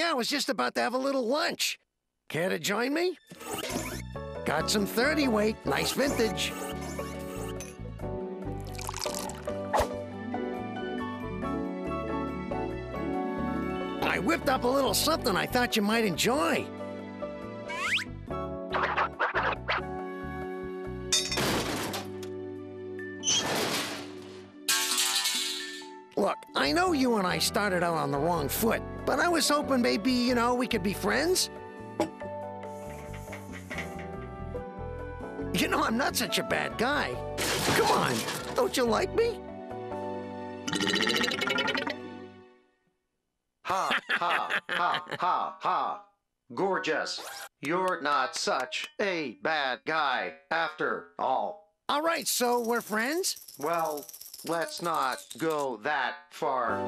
Yeah, I was just about to have a little lunch. Care to join me? Got some 30 weight, nice vintage. I whipped up a little something I thought you might enjoy. Look, I know you and I started out on the wrong foot, but I was hoping maybe, you know, we could be friends. You know, I'm not such a bad guy. Come on, don't you like me? Ha, ha, ha, ha, ha. Gorgeous. You're not such a bad guy after all. All right, so we're friends? Well, let's not go that far.